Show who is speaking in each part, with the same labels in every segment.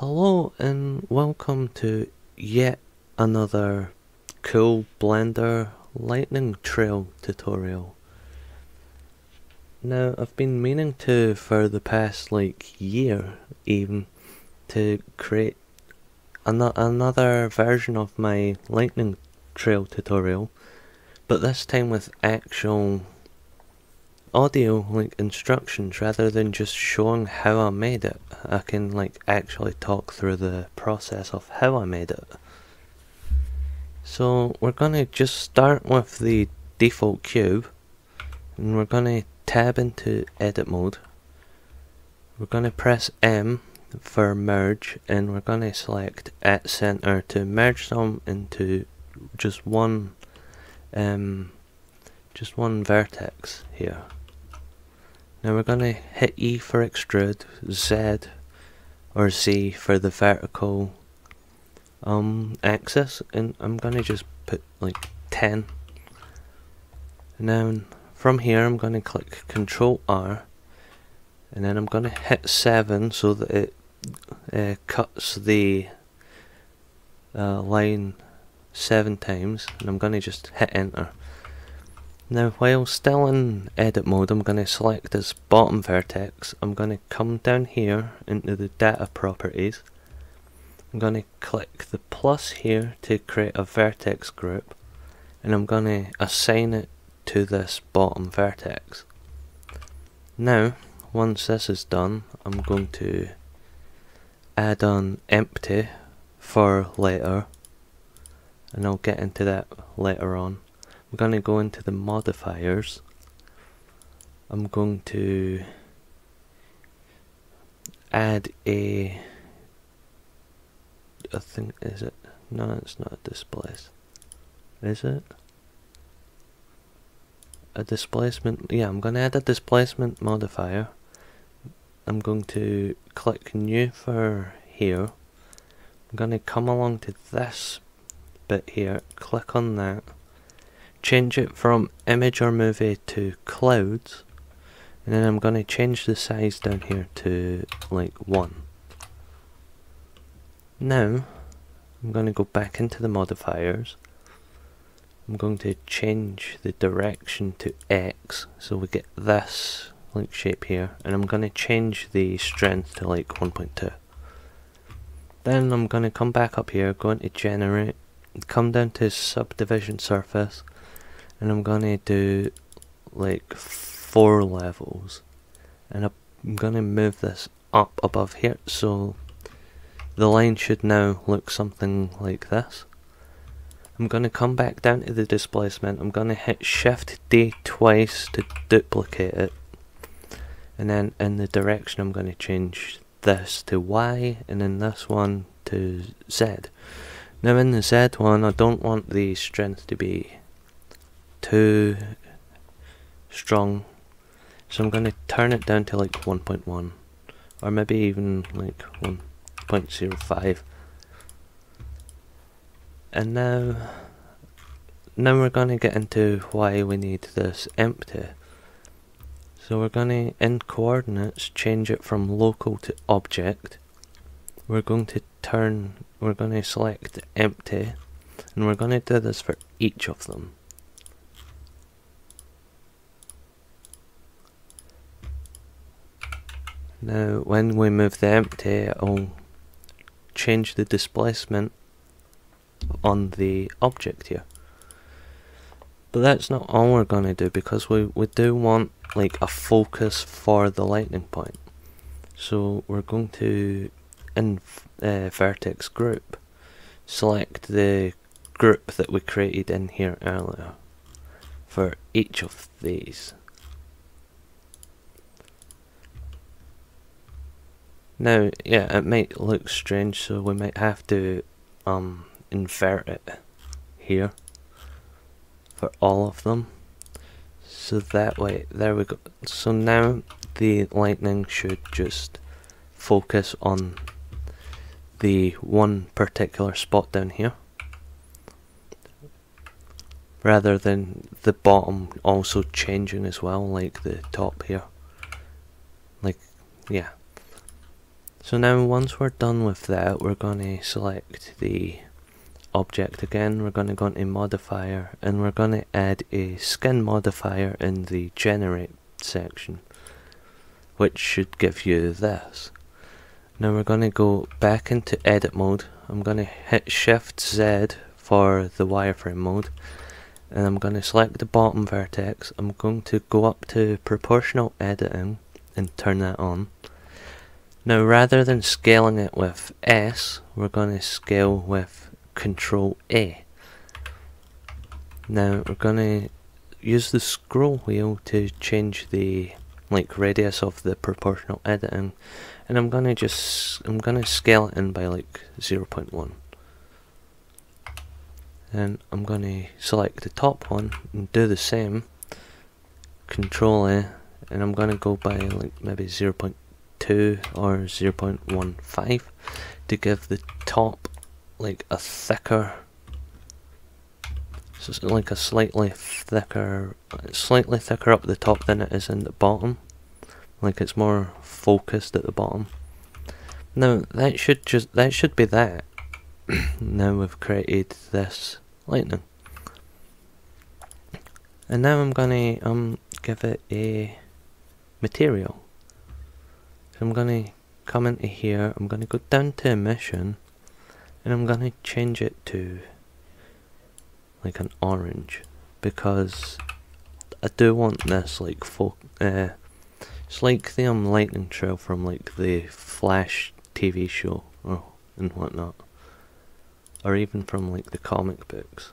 Speaker 1: Hello and welcome to yet another cool Blender lightning trail tutorial. Now I've been meaning to for the past like year even to create an another version of my lightning trail tutorial but this time with actual audio like instructions rather than just showing how I made it. I can like actually talk through the process of how I made it. So we're gonna just start with the default cube and we're gonna tab into edit mode. We're gonna press M for merge and we're gonna select at center to merge them into just one um just one vertex here. Now we're going to hit E for extrude, Z or Z for the vertical um, axis, and I'm going to just put like 10. And then from here I'm going to click Control R, and then I'm going to hit 7 so that it uh, cuts the uh, line 7 times, and I'm going to just hit Enter. Now while still in edit mode I'm going to select this bottom vertex, I'm going to come down here into the data properties, I'm going to click the plus here to create a vertex group and I'm going to assign it to this bottom vertex. Now once this is done I'm going to add on empty for later and I'll get into that later on. I'm going to go into the modifiers. I'm going to add a I think is it? No it's not a displace is it? A displacement yeah I'm going to add a displacement modifier. I'm going to click new for here. I'm going to come along to this bit here click on that change it from image or movie to clouds and then I'm going to change the size down here to like 1 now I'm going to go back into the modifiers. I'm going to change the direction to X so we get this like shape here and I'm going to change the strength to like 1.2 then I'm going to come back up here go into generate come down to subdivision surface and I'm gonna do like four levels. And I'm gonna move this up above here so the line should now look something like this. I'm gonna come back down to the displacement. I'm gonna hit shift D twice to duplicate it. And then in the direction I'm gonna change this to Y and then this one to Z. Now in the Z one I don't want the strength to be too strong. So I'm going to turn it down to like 1.1 or maybe even like 1.05. And now now we're going to get into why we need this empty. So we're going to, in coordinates, change it from local to object. We're going to turn, we're going to select empty, and we're going to do this for each of them. Now when we move the empty I'll change the displacement on the object here. But that's not all we're going to do because we, we do want like a focus for the lightning point. So we're going to, in uh, vertex group, select the group that we created in here earlier for each of these. Now, yeah, it might look strange, so we might have to um, invert it here for all of them. So that way, there we go. So now the lightning should just focus on the one particular spot down here rather than the bottom also changing as well like the top here like yeah So now once we're done with that, we're going to select the object again. We're going to go into modifier and we're going to add a skin modifier in the generate section, which should give you this. Now we're going to go back into edit mode. I'm going to hit shift Z for the wireframe mode and I'm going to select the bottom vertex. I'm going to go up to proportional editing and turn that on. Now rather than scaling it with S, we're going to scale with Control A. Now we're going to use the scroll wheel to change the like radius of the proportional editing and I'm gonna just I'm gonna scale it in by like 0.1 and I'm gonna select the top one and do the same control A and I'm gonna go by like maybe 0.2 2 or 0.15 to give the top like a thicker so it's like a slightly thicker slightly thicker up the top than it is in the bottom. Like it's more focused at the bottom. Now that should just that should be that. Now we've created this lightning. And now I'm gonna um give it a material so I'm going to come into here, I'm going to go down to emission, and I'm going to change it to like an orange, because I do want this like folk, uh, it's like the um, lightning trail from like the Flash TV show or and whatnot, or even from like the comic books.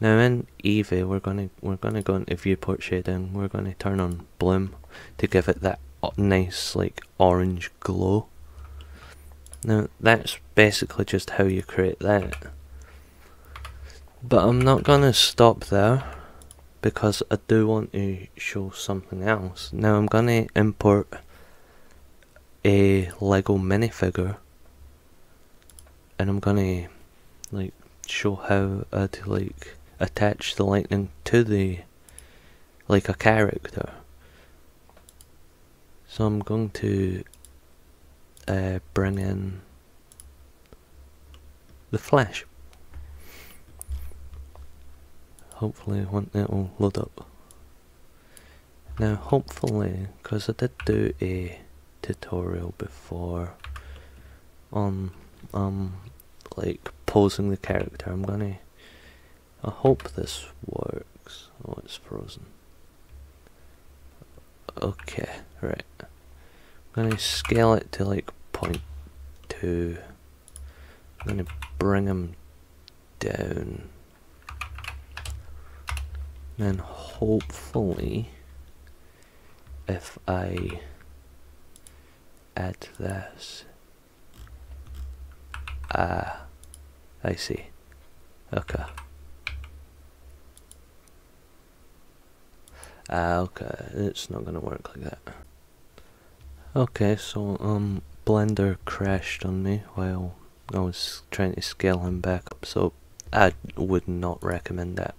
Speaker 1: Now in Eevee, we're gonna we're gonna go into viewport shading. We're gonna turn on bloom to give it that nice like orange glow. Now that's basically just how you create that. But I'm not gonna stop there because I do want to show something else. Now I'm gonna import a Lego minifigure and I'm gonna like show how to like attach the lightning to the like a character. So I'm going to uh, bring in the Flash. Hopefully it will load up. Now hopefully, because I did do a tutorial before on um like posing the character, I'm gonna I hope this works. Oh it's frozen. Okay, right. I'm gonna scale it to like point two. I'm gonna bring them down. Then hopefully, if I add this, ah, I see. Okay. Ah, okay, it's not gonna work like that. Okay, so, um, Blender crashed on me while I was trying to scale him back up, so I would not recommend that.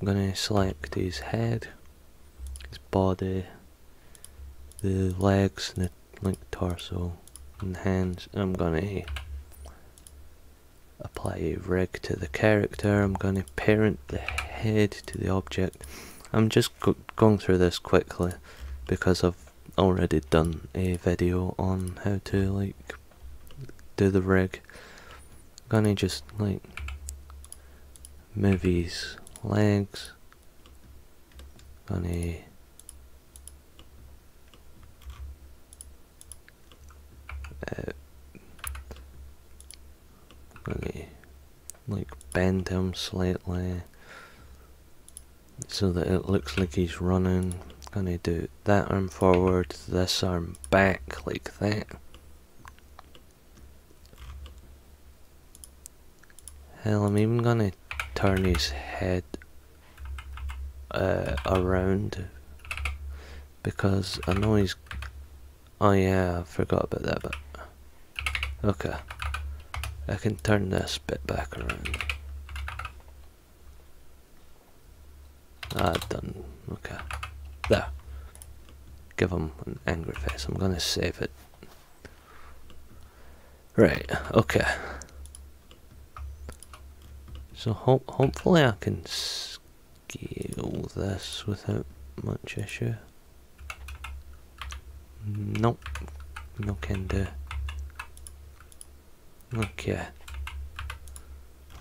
Speaker 1: I'm gonna select his head, his body, the legs, and the like torso, and hands. I'm gonna apply a rig to the character. I'm gonna parent the head to the object. I'm just go going through this quickly because I've already done a video on how to like do the rig. Gonna just like move his legs. Gonna uh, gonna like bend him slightly so that it looks like he's running. Gonna do that arm forward, this arm back like that. Hell, I'm even gonna turn his head uh, around because I know he's. Oh yeah, I forgot about that, but okay, I can turn this bit back around. Ah, done. Okay. There. Give him an angry face. I'm gonna save it. Right, okay. So ho hopefully I can scale this without much issue. Nope, no can do. Okay.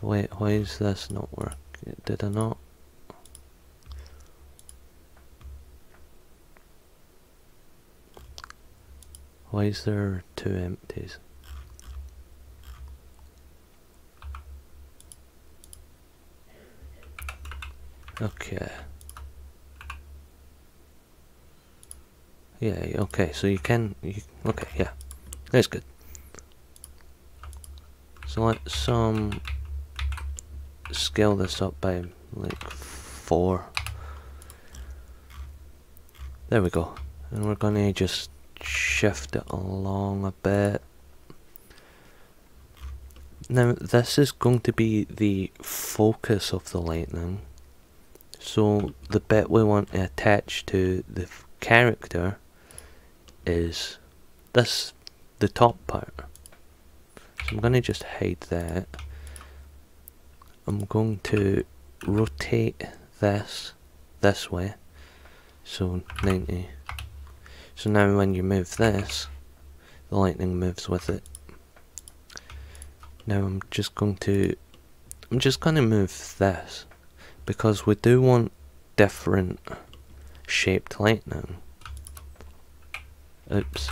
Speaker 1: Wait, why is this not work? Did I not? Why is there two empties? Okay. Yeah, okay, so you can, you, okay, yeah, that's good. So let's um scale this up by like four. There we go. And we're gonna just shift it along a bit. Now this is going to be the focus of the lightning. So the bit we want to attach to the character is this, the top part. So I'm going to just hide that. I'm going to rotate this this way. So 90. So now when you move this, the lightning moves with it. Now I'm just going to, I'm just going to move this because we do want different shaped lightning. Oops.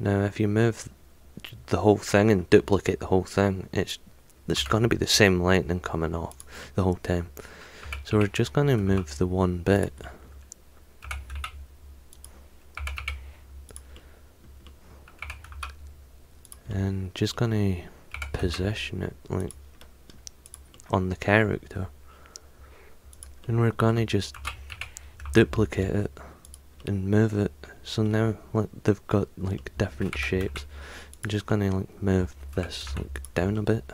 Speaker 1: Now if you move the whole thing and duplicate the whole thing, it's it's going to be the same lightning coming off the whole time. So we're just going to move the one bit. And just to position it like on the character. And we're to just duplicate it and move it so now like they've got like different shapes I'm just gonna like move this like down a bit.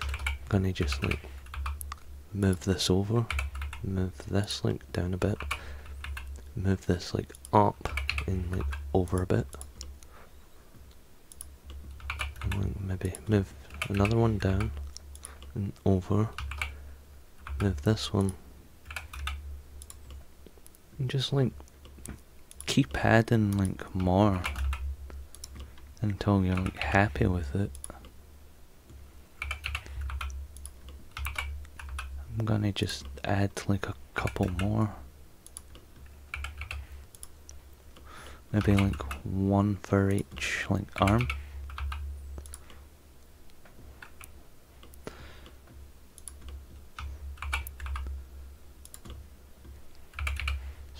Speaker 1: I'm gonna just like move this over, move this like down a bit, move this like up and like over a bit. Maybe move another one down and over. Move this one. And just like keep adding like more until you're like happy with it. I'm gonna just add like a couple more. Maybe like one for each like arm.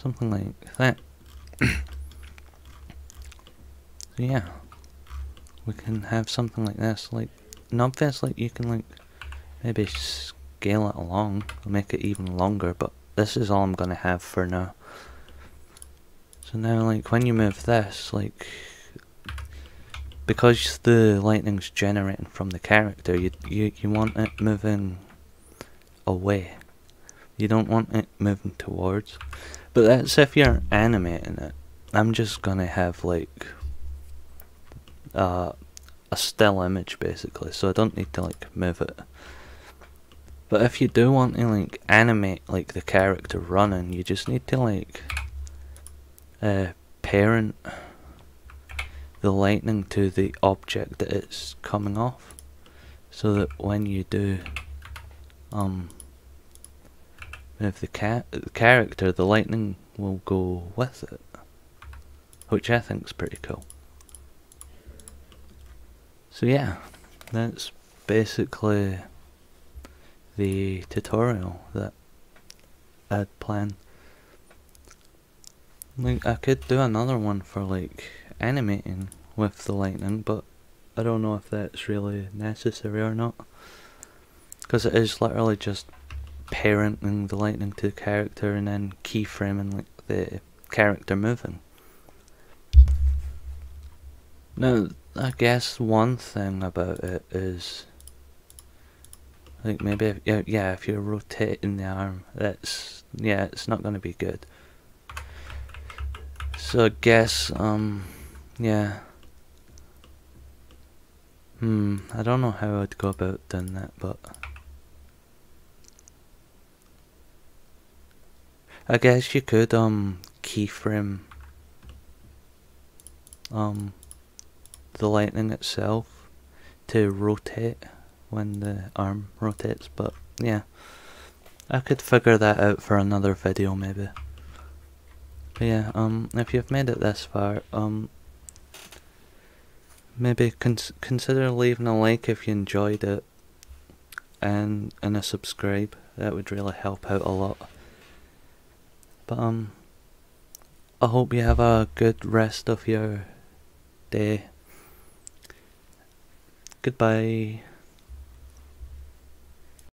Speaker 1: Something like that. so yeah we can have something like this. Like, and like, you can like maybe scale it along, make it even longer, but this is all I'm gonna have for now. So now like when you move this, like because the lightning's generating from the character, you you, you want it moving away. You don't want it moving towards. But that's if you're animating it. I'm just gonna have like uh, a still image basically, so I don't need to like move it. But if you do want to like animate like the character running, you just need to like uh, parent the lightning to the object that it's coming off, so that when you do um move the cat the character, the lightning will go with it, which I think is pretty cool. So yeah, that's basically the tutorial that I'd planned. Like, I could do another one for like animating with the lightning, but I don't know if that's really necessary or not. Because it is literally just parenting the lightning to the character and then keyframing like the character moving. Now, I guess one thing about it is, like maybe if, yeah, yeah, if you're rotating the arm, that's yeah, it's not going to be good. So I guess um, yeah, Hmm, I don't know how I'd go about doing that, but... I guess you could, um, keyframe, um, the lightning itself to rotate when the arm rotates, but yeah. I could figure that out for another video maybe. But yeah, um, if you've made it this far, um, maybe cons consider leaving a like if you enjoyed it, and and a subscribe. That would really help out a lot. But um, I hope you have a good rest of your day. Goodbye.